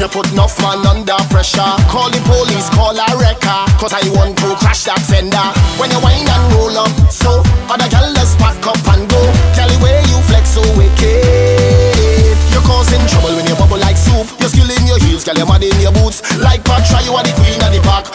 You put enough man under pressure. Call the police, call a wrecker. Cause I want to crash that fender. When you wine and roll up, so other girl us pack up and go. Tell the way you flex so wicked. You're causing trouble when you bubble like soup. You're skilling your heels, girl, you're mad in your boots. Like Patra, you are the queen of the pack.